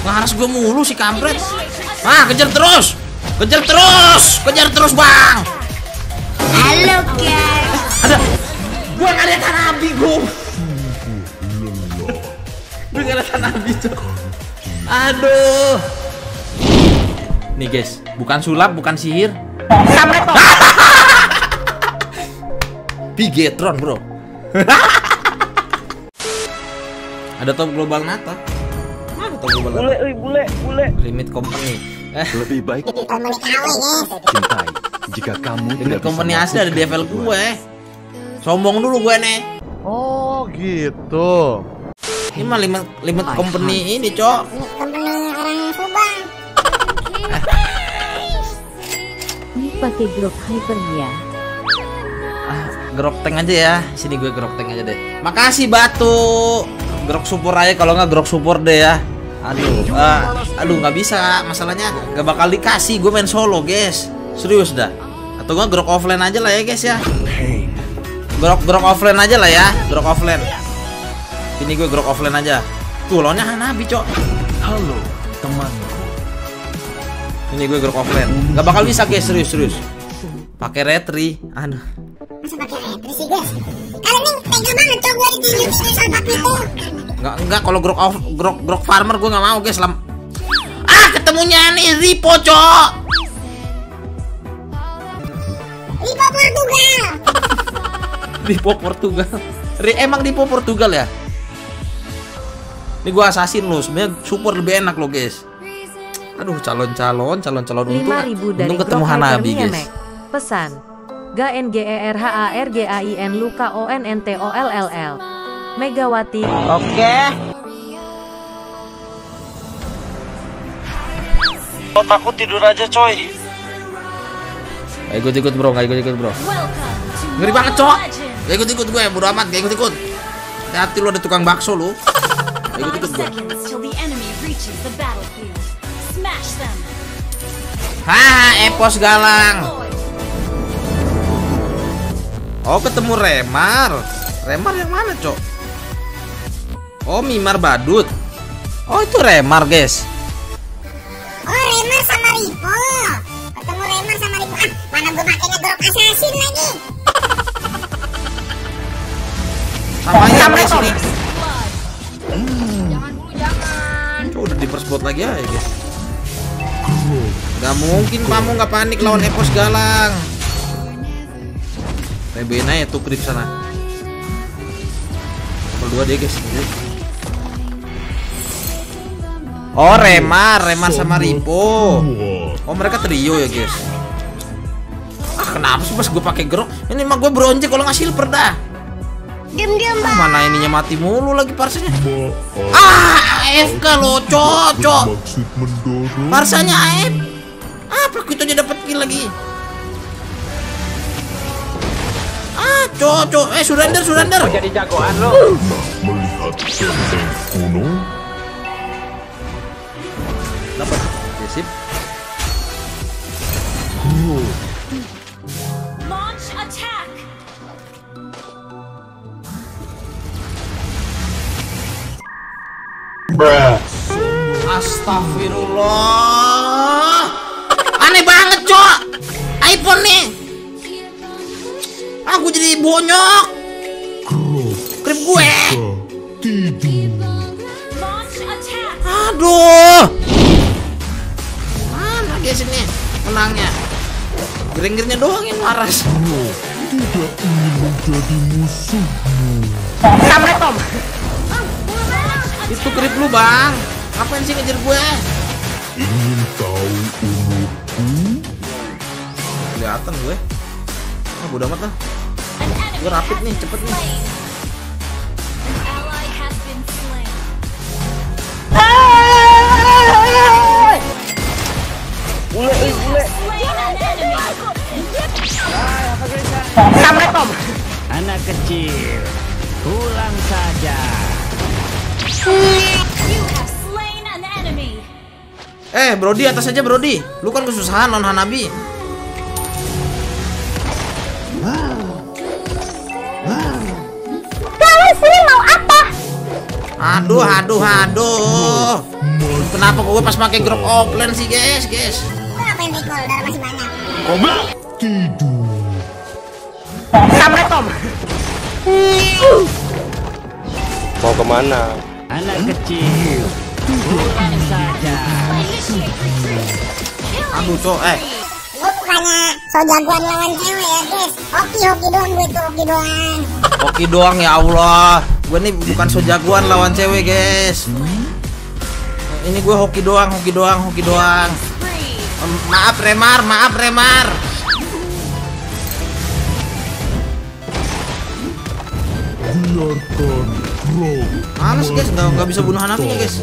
Ngaras gue mulu si kampret. Ah, kejar terus. Kejar terus. Kejar terus, Bang. Halo guys. Ada. Gua nggak lihat Hanabi, gua. Gua nggak lihat Hanabi, Cok. Aduh. Nih, guys. Bukan sulap, bukan sihir. Kampret Tom. Bigetron, bro. Ada top global nata. Global nata? Bule, euy, bule, bule. Limit company. Eh, Lebih baik cintai jika kamu limit company asli ada di level gue. Sombong dulu gue nih. Oh gitu. Ini mah limit limit company ini, Cok. pakai grup hypernya. Ah, grok tank aja ya. Sini gue grok tank aja deh. Makasih batu. Grok support aja kalau nggak grok support deh ya. Aduh, ah, aduh nggak bisa. Masalahnya nggak bakal dikasih. Gue main solo, guys. Serius dah. Atau nggak grok offline aja lah ya, guys ya. Grok grok offline aja lah ya. Grok offline. Ini gue grok offline aja. Tuh, lawannya Hanabi, Cok. Halo, temanku. Ini gue grok offline. Nggak bakal bisa, guys. Serius, serius. Pakai retri. Aduh. Enggak enggak kalau grok off grok grok farmer gue nggak mau guys lam. Ah ketemunya nih Ripo cok. Ripo Portugal. Ri emang Ripo Portugal ya? Ini gua assassin lo, sebenarnya support lebih enak lo guys. Aduh calon-calon, calon-calon untung, 5000 dari untung ketemu Hanabi guys. Mek. Pesan. Ga N G E R H A R G A I N Luka O N N T O L L L. Megawati. Oke. Oh takut tidur aja coy. Gak ikut-ikut bro, gak ikut-ikut bro. Ngeri banget cok. Gak ikut-ikut gue, bodo amat, gak ikut-ikut. Hati lu ada tukang bakso lu. Gak ikut-ikut gue. seconds till the enemy reaches the battlefield. Smash them. Hah, Epos Galang. Oh, ketemu Remar. Remar yang mana, Cok? Oh, Mimar Badut. Oh, itu Remar, guys. Oh Remar sama Ripo. Ketemu Remar sama Ripo. Ah mana gue pakainya grok assassin lagi. Sama sampai sini. Cok, udah di lagi ya, guys. Gak mungkin kamu nggak panik lawan Epos Galang. TBN aja tuh krip sana. Level 2 deh guys. Oh Remar, Remar sama Ripo. Oh mereka trio ya guys. Ah kenapa sih pas gue pakai grok? Ini mah gue bronze kalau nggak silver dah. Diam diam Ah, mana ininya mati mulu lagi parsanya. Ah AFK lo cocok. Parsanya AF. Apa kita aja dapat kill lagi? Ah cocok. Eh surrender surrender. Jadi jagoan lo. melihat benteng kuno Dapat. Ya, sip. Launch attack. Astagfirullah. Aneh banget, Cok. iPhone nih. Aku jadi bonyok. Krip gue. Aduh. Mana guys ini menangnya? Gering-geringnya doang yang waras. Kampret Tom. Itu krip lu, Bang. Ngapain sih ngejar gue? ingin tahu umurku Kelihatan gue. Ah, bodo amat lah. Gue rapid nih, cepet nih. Anak kecil, pulang saja. Eh, Brody atas aja Brody. Lu kan kesusahan non Hanabi. Kalian sini mau apa? Aduh, aduh, aduh. Kenapa gue pas pakai grok offline sih guys, guys? Lu ngapain recall? Darah masih banyak. Tidur. Sampai Tom. Mau ke mana? Anak kecil. Pulang saja. Aduh, cok, eh. Gue bukannya so jagoan lawan cewek ya guys. Hoki-hoki doang gue tuh, hoki doang. Oke doang ya Allah. Gue nih bukan so jagoan lawan cewek, guys. Ini gue hoki doang, hoki doang, hoki doang. Maaf Remar, maaf Remar. Biarkan Males guys, nggak nggak bisa bunuh Hanafinya guys.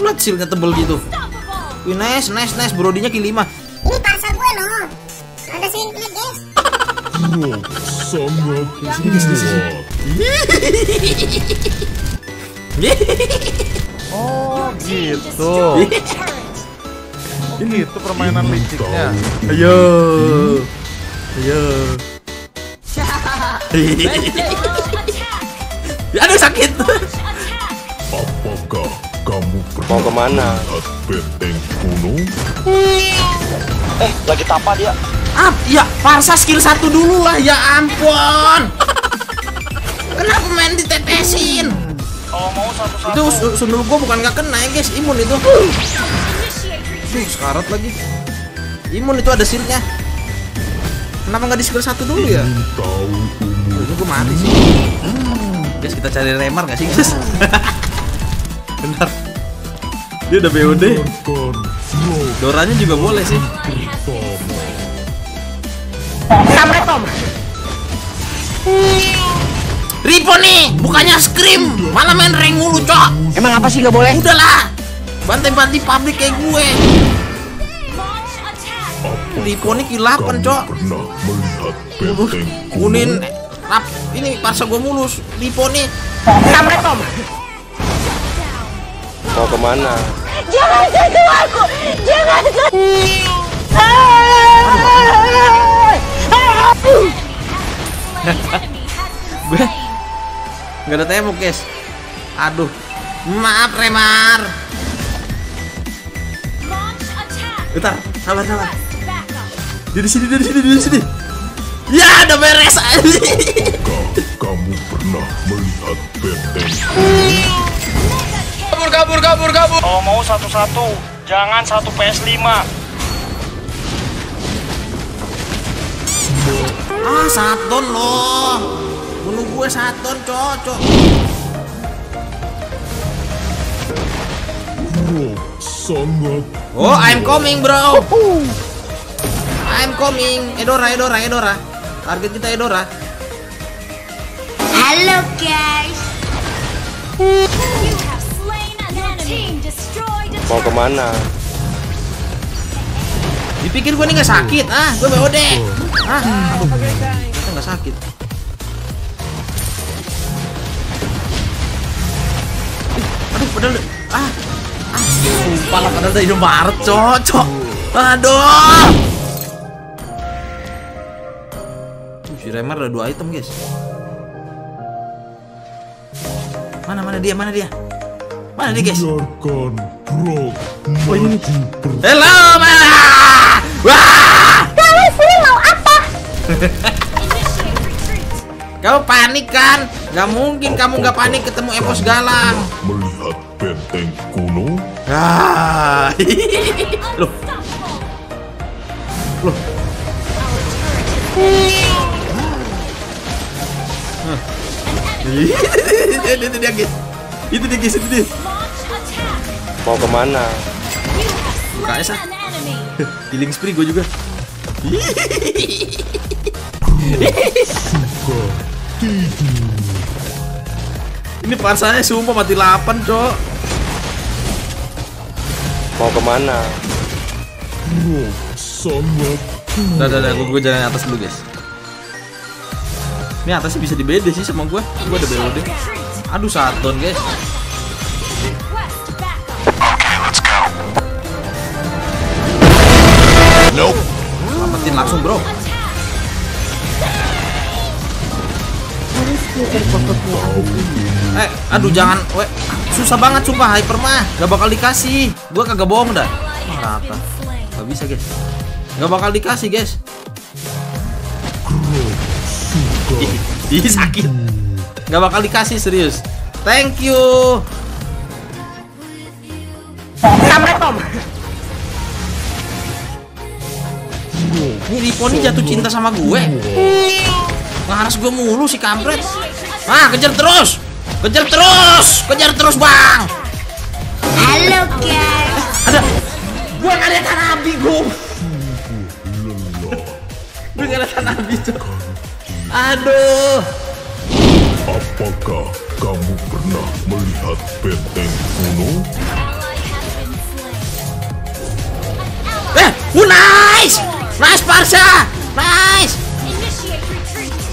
Lihat shieldnya tebel gitu. Wih, nice, nice, nice. Brodinya kill 5. Ini parsa gue loh. Ada singklik guys. Grok sangat. Oh gitu. Ini itu permainan liciknya. Ayo. Ayo. Aduh sakit. Apakah kamu pernah Mau ke mana? benteng kuno? Eh, lagi tapa dia. Ah, ya, Parsa skill satu dulu lah, ya ampun. Kenapa main ditetesin? Kalau mau satu-satu. Itu su- sundul gua bukan nggak kena ya guys, imun itu. Duh, sekarat lagi. Imun itu ada shieldnya. Kenapa nggak di skill satu dulu ya? Tahu Itu gua mati sih. Guys, kita cari remar nggak sih guys? Bentar. Dia udah BOD. Doranya juga boleh sih. Sampai Tom. Ripo nih, bukannya scream, malah main rank mulu, cok. Emang apa sih gak boleh? Udahlah, bantai-bantai publik kayak gue. Ripo nih 8, cok. Kunin, rap, ini parsa gue mulus. Ripo nih, Sampai Tom. Mau ke mana? Jangan sentuh aku. Jangan gue nggak ada tembok guys. Aduh, maaf Remar. Bentar, sabar sabar. Dia di sini, dia di sini, dia di sini. Ya, udah beres aja. Kamu pernah melihat benteng Kabur, kabur, kabur, kabur. Kalau mau satu-satu, jangan satu PS5. Ah, saton loh. Bunuh gue saton, cocok. Sangat Oh, I'm coming, bro. I'm coming. Edora, Edora, Edora. Target kita Edora. Halo guys. Mau ke mana? Dipikir gue nih nggak sakit, ah, gue BOD. Ah, aduh, ternyata nggak sakit. Ih, aduh, padahal, ah, ah, sumpah lah, padahal dari Indomaret, cocok. Aduh. Remar ada dua item, guys. Mana, mana dia, mana dia? Mana dia, guys? biarkan per- Hello, mana? Wah! Kamu sini mau apa? Kamu panik kan? Gak mungkin kamu gak panik ketemu Epos Galang. melihat benteng kuno? Ah. Loh. Loh. Itu dia, guys. Itu dia, guys, itu dia. Mau ke mana? Es ah. Healing spree gue juga. Ini parsanya sumpah mati 8, Cok. Mau ke mana? Sangat Udah, udah, udah, gue jalan atas dulu guys Ini atasnya bisa di BD sih sama gue Gue ada BOD Aduh, saton guys Selamatin langsung bro Eh, aduh jangan, we, susah banget sumpah hyper mah. Gak bakal dikasih. Gua kagak bohong dah. Rata. Gak bisa, guys. Gak bakal dikasih, guys. Ih, Ih, sakit. Gak bakal dikasih serius. Thank you. Assalamualaikum. Ini Ripo nih jatuh cinta sama gue. Ngaras gue mulu si kampret. Ah, kejar terus. Kejar terus. Kejar terus, Bang. Halo guys. Ada. Gue gak lihat Nabi, gue. Gue gak lihat Nabi, Cok. Aduh. Apakah kamu pernah melihat benteng kuno? Eh, oh, nice. Nice, Parsa. Nice.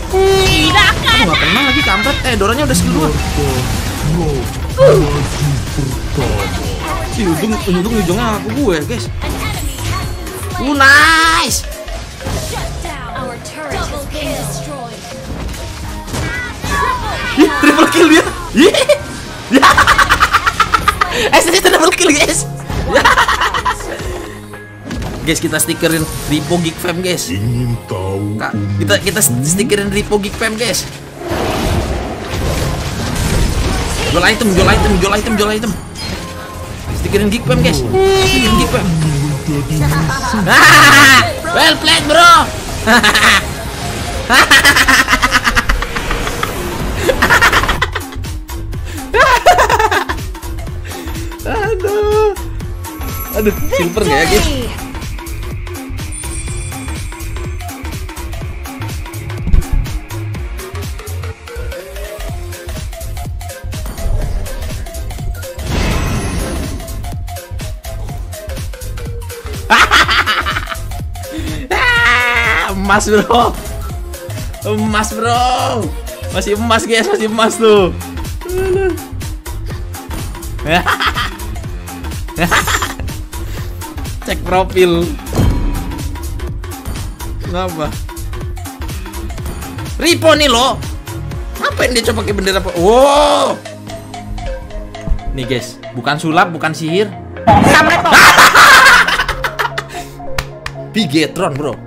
Tidak Aduh, kan. gak kenal lagi kampret. Eh, doranya udah skill 2. Si ujung ujung ujungnya aku gue, guys. Uh, nice. Triple kill dia. Eh, saya triple kill, guys. Ya. Guys, kita stikerin Ripo Geek Fam, guys. Ingin tahu Kak, kita kita stikerin Ripo Geek Fam, guys. Jual item, jual item, jual item, jual item. Stikerin Geek Fam, guys. Stikerin Geek Fam. Well played, bro. Aduh, silver nggak ya, guys? Ah, emas bro. Emas bro. Masih emas guys masih emas tuh cek profil. Kenapa? Ripo nih lo. Ngapain dia coba pakai bendera apa? Wow. Nih guys. Bukan sulap bukan sihir. Bigetron bro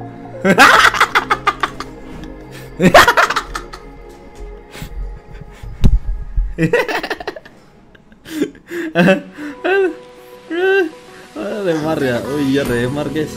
Ah, Remar ya, oh iya Remar guys